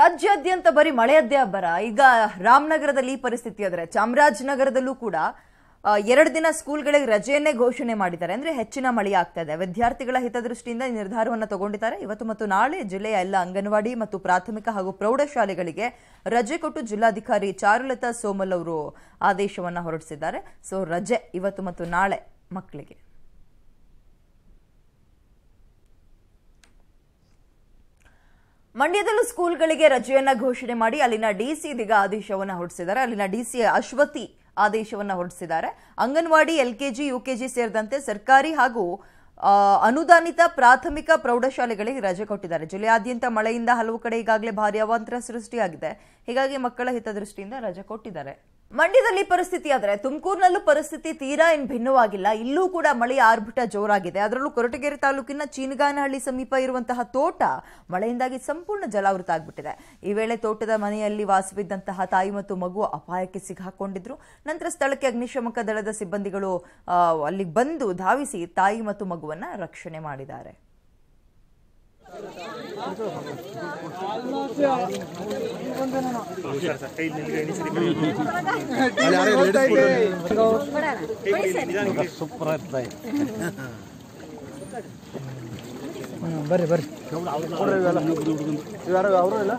ರಾಜ್ಯಾದ್ಯಂತ ಬರೀ ಮಳೆಯದ್ದೇ ಅಬ್ಬರ. ಈಗ ರಾಮನಗರದಲ್ಲಿ ಈ ಪರಿಸ್ಥಿತಿ ಆದರೆ ಚಾಮರಾಜನಗರದಲ್ಲೂ ಕೂಡ ಎರಡು ದಿನ ಸ್ಕೂಲ್ಗಳಿಗೆ ರಜೆಯನ್ನೇ ಘೋಷಣೆ ಮಾಡಿದ್ದಾರೆ. ಅಂದ್ರೆ ಹೆಚ್ಚಿನ ಮಳೆ ಆಗ್ತಾ ಇದೆ. ವಿದ್ಯಾರ್ಥಿಗಳ ಹಿತದೃಷ್ಟಿಯಿಂದ ಈ ನಿರ್ಧಾರವನ್ನು ತಗೊಂಡಿದ್ದಾರೆ. ಇವತ್ತು ಮತ್ತು ನಾಳೆ ಜಿಲ್ಲೆಯ ಎಲ್ಲ ಅಂಗನವಾಡಿ ಮತ್ತು ಪ್ರಾಥಮಿಕ ಹಾಗೂ ಪ್ರೌಢಶಾಲೆಗಳಿಗೆ ರಜೆ ಕೊಟ್ಟು ಜಿಲ್ಲಾಧಿಕಾರಿ ಚಾರುಲತಾ ಸೋಮಲ್ ಅವರು ಆದೇಶವನ್ನು ಹೊರಡಿಸಿದ್ದಾರೆ. ಸೊ, ರಜೆ ಇವತ್ತು ಮತ್ತು ನಾಳೆ ಮಕ್ಕಳಿಗೆ. ಮಂಡ್ಯದಲ್ಲೂ ಸ್ಕೂಲ್ಗಳಿಗೆ ರಜೆಯನ್ನ ಘೋಷಣೆ ಮಾಡಿ ಅಲ್ಲಿನ ಡಿಸಿ ಇದೀಗ ಆದೇಶವನ್ನು ಹೊರಡಿಸಿದ್ದಾರೆ. ಅಲ್ಲಿನ ಡಿಸಿ ಅಶ್ವತಿ ಆದೇಶವನ್ನು ಹೊರಡಿಸಿದ್ದಾರೆ. ಅಂಗನವಾಡಿ ಎಲ್ಕೆಜಿ ಯುಕೆಜಿ ಸೇರಿದಂತೆ ಸರ್ಕಾರಿ ಹಾಗೂ ಅನುದಾನಿತ ಪ್ರಾಥಮಿಕ ಪ್ರೌಢಶಾಲೆಗಳಿಗೆ ರಜೆ ಕೊಟ್ಟಿದ್ದಾರೆ. ಜಿಲ್ಲೆಯಾದ್ಯಂತ ಮಳೆಯಿಂದ ಹಲವು ಕಡೆ ಈಗಾಗಲೇ ಭಾರಿ ಅವಾಂತರ ಸೃಷ್ಟಿಯಾಗಿದೆ. ಹೀಗಾಗಿ ಮಕ್ಕಳ ಹಿತದೃಷ್ಟಿಯಿಂದ ರಜೆ ಕೊಟ್ಟಿದ್ದಾರೆ. ಮಂಡ್ಯದಲ್ಲಿ ಪರಿಸ್ಥಿತಿ ಆದರೆ ತುಮಕೂರಿನಲ್ಲೂ ಪರಿಸ್ಥಿತಿ ತೀರಾ ಏನು ಭಿನ್ನವಾಗಿಲ್ಲ. ಇಲ್ಲೂ ಕೂಡ ಮಳೆ ಆರ್ಭಟ ಜೋರಾಗಿದೆ. ಅದರಲ್ಲೂ ಕೊರಟಗೆರೆ ತಾಲೂಕಿನ ಚೀನಗಾನಹಳ್ಳಿ ಸಮೀಪ ಇರುವಂತಹ ತೋಟ ಮಳೆಯಿಂದಾಗಿ ಸಂಪೂರ್ಣ ಜಲಾವೃತ ಆಗ್ಬಿಟ್ಟಿದೆ. ಈ ವೇಳೆ ತೋಟದ ಮನೆಯಲ್ಲಿ ವಾಸವಿದ್ದಂತಹ ತಾಯಿ ಮತ್ತು ಮಗು ಅಪಾಯಕ್ಕೆ ಸಿಕ್ಕಾಕೊಂಡಿದ್ರು. ನಂತರ ಸ್ಥಳಕ್ಕೆ ಅಗ್ನಿಶಾಮಕ ದಳದ ಸಿಬ್ಬಂದಿಗಳು ಅಲ್ಲಿಗೆ ಬಂದು ಧಾವಿಸಿ ತಾಯಿ ಮತ್ತು ಮಗುವನ್ನ ರಕ್ಷಣೆ ಮಾಡಿದ್ದಾರೆ. ಬರ್ರಿ ಬರ್ರಿ ಯಾರು ಅವರು ಇಲ್ಲ